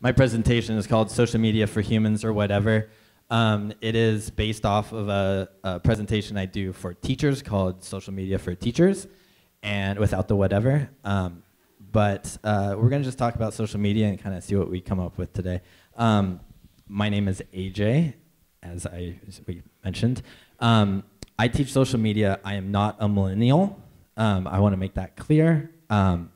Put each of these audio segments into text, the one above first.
my presentation is called Social Media for Humans or whatever. Um, it is based off of a, a, presentation I do for teachers called Social Media for Teachers, and without the whatever. Um, but uh, we're going to just talk about social media and kind of see what we come up with today. Um, my name is AJ, as I as we mentioned. Um, I teach social media. I am not a millennial. Um, I want to make that clear. Um,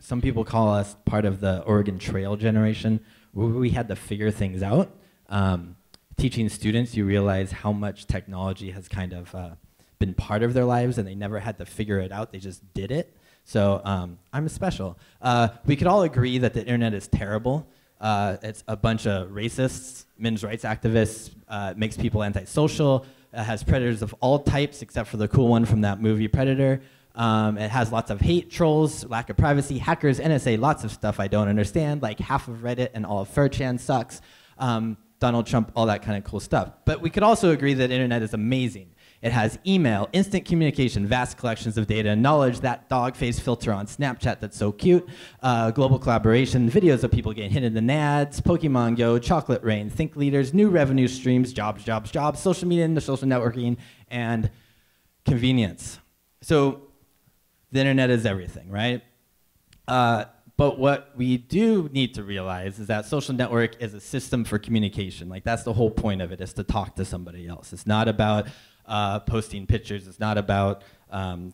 some people call us part of the Oregon Trail generation, we had to figure things out. Um, teaching students, you realize how much technology has kind of uh, been part of their lives, and they never had to figure it out. They just did it. So um, I'm special. Uh, we could all agree that the internet is terrible. Uh, it's a bunch of racists, men's rights activists, uh, makes people antisocial, has predators of all types except for the cool one from that movie Predator. Um, it has lots of hate, trolls, lack of privacy, hackers, NSA, lots of stuff I don't understand, like half of Reddit and all of 4chan sucks. Um, Donald Trump, all that kind of cool stuff. But we could also agree that internet is amazing. It has email, instant communication, vast collections of data and knowledge, that dog face filter on Snapchat that's so cute, uh, global collaboration, videos of people getting hit in the nads, Pokemon Go, chocolate rain, think leaders, new revenue streams, jobs, jobs, jobs, social media and social networking, and convenience. So the internet is everything, right? Uh, but what we do need to realize is that social network is a system for communication. Like that's the whole point of it is to talk to somebody else. It's not about uh, posting pictures. It's not about um,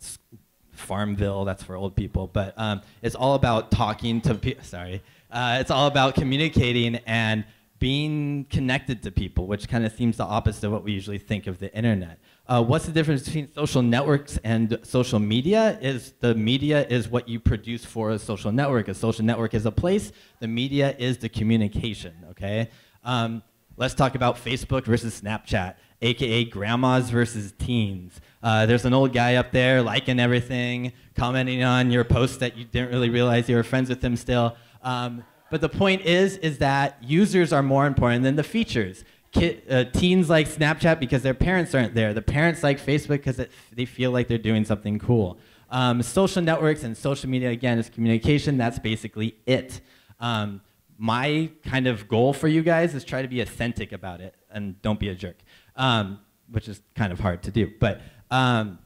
Farmville, that's for old people, but um, it's all about talking to people. Sorry. Uh, it's all about communicating and being connected to people, which kind of seems the opposite of what we usually think of the internet. Uh, what's the difference between social networks and social media? Is the media is what you produce for a social network. A social network is a place. The media is the communication. Okay. Um, let's talk about Facebook versus Snapchat aka grandmas versus teens. Uh, there's an old guy up there liking everything, commenting on your post that you didn't really realize you were friends with him still. Um, but the point is, is that users are more important than the features. Uh, teens like Snapchat because their parents aren't there. The parents like Facebook because they feel like they're doing something cool. Um, social networks and social media, again, is communication. That's basically it. Um, my kind of goal for you guys is try to be authentic about it and don't be a jerk um, which is kind of hard to do. But um,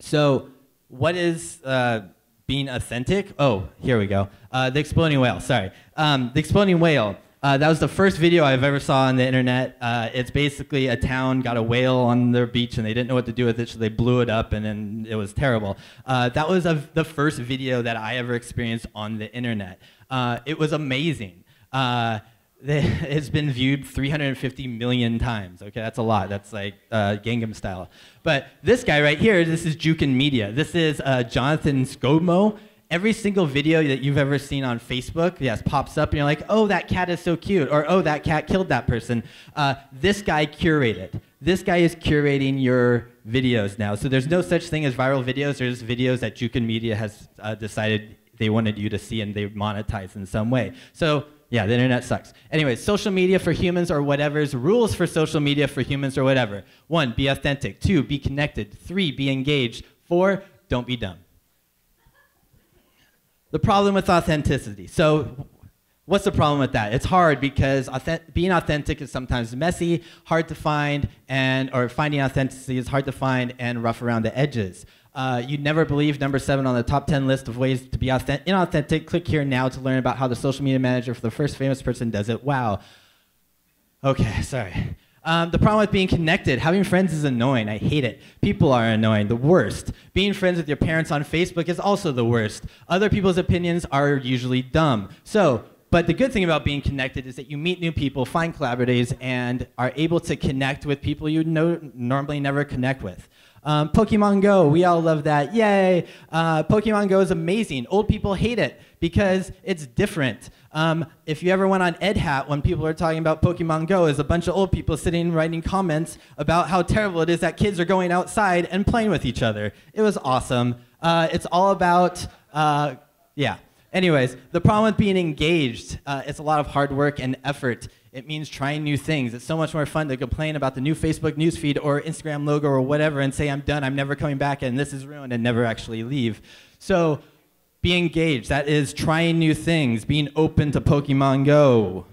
so, what is uh, being authentic? Oh, here we go. Uh, the exploding whale. Sorry, um, the exploding whale. Uh, that was the first video I've ever saw on the internet. Uh, it's basically a town got a whale on their beach and they didn't know what to do with it, so they blew it up and then it was terrible. Uh, that was a, the first video that I ever experienced on the internet. Uh, it was amazing. It's been viewed 350 million times. Okay, that's a lot. That's like uh, Gangnam style. But this guy right here, this is Jukin Media. This is uh, Jonathan Skogmo. Every single video that you've ever seen on Facebook, yes, pops up and you're like, oh, that cat is so cute, or oh, that cat killed that person. Uh, this guy curated. This guy is curating your videos now. So there's no such thing as viral videos. There's videos that Jukin Media has uh, decided they wanted you to see and they monetize in some way. So yeah, the internet sucks. Anyway, social media for humans or whatever's rules for social media for humans or whatever. One, be authentic. Two, be connected. Three, be engaged. Four, don't be dumb. The problem with authenticity. So, what's the problem with that? It's hard because authentic, being authentic is sometimes messy, hard to find, and or finding authenticity is hard to find and rough around the edges. Uh, you'd never believe number seven on the top 10 list of ways to be inauthentic. Click here now to learn about how the social media manager for the first famous person does it. Wow. Okay, sorry. Um, the problem with being connected, having friends is annoying. I hate it. People are annoying, the worst. Being friends with your parents on Facebook is also the worst. Other people's opinions are usually dumb. So, but the good thing about being connected is that you meet new people, find collaborators, and are able to connect with people you normally never connect with. Um, Pokemon Go, we all love that. Yay! Uh, Pokemon Go is amazing. Old people hate it because it's different. Um, if you ever went on Edhat when people are talking about Pokemon Go, is a bunch of old people sitting writing comments about how terrible it is that kids are going outside and playing with each other. It was awesome. Uh, it's all about, uh, yeah. Anyways, the problem with being engaged, uh, it's a lot of hard work and effort. It means trying new things. It's so much more fun to complain about the new Facebook newsfeed or Instagram logo or whatever and say, I'm done, I'm never coming back, and this is ruined, and never actually leave. So, Be engaged. That is trying new things, being open to Pokemon Go.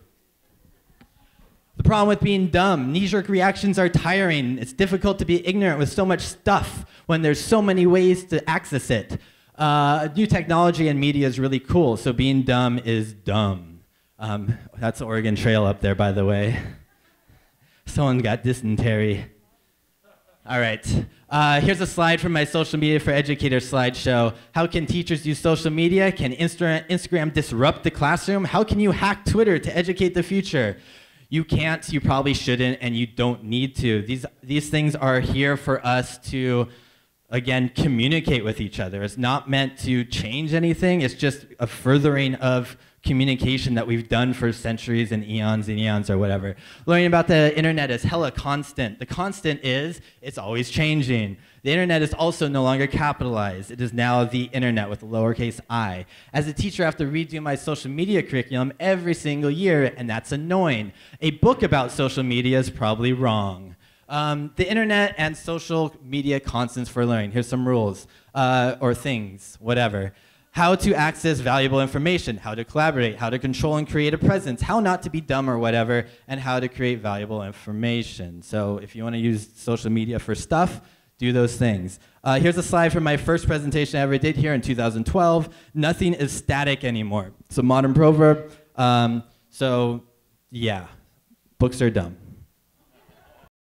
The problem with being dumb, knee jerk reactions are tiring. It's difficult to be ignorant with so much stuff when there's so many ways to access it. Uh, new technology and media is really cool, so being dumb is dumb. Um, that's the Oregon Trail up there, by the way. Someone got dysentery. All right. Uh, here's a slide from my social media for educators slideshow. How can teachers use social media? Can Insta Instagram disrupt the classroom? How can you hack Twitter to educate the future? You can't, you probably shouldn't, and you don't need to. These, these things are here for us to, again, communicate with each other. It's not meant to change anything, it's just a furthering of communication that we've done for centuries and eons and eons or whatever. Learning about the internet is hella constant. The constant is it's always changing. The internet is also no longer capitalized. It is now the internet with a lowercase i. As a teacher, I have to redo my social media curriculum every single year, and that's annoying. A book about social media is probably wrong. Um, the internet and social media constants for learning. Here's some rules uh, or things, whatever how to access valuable information, how to collaborate, how to control and create a presence, how not to be dumb or whatever, and how to create valuable information. So if you want to use social media for stuff, do those things. Uh, here's a slide from my first presentation I ever did here in 2012. Nothing is static anymore. It's a modern proverb. Um, so yeah, books are dumb.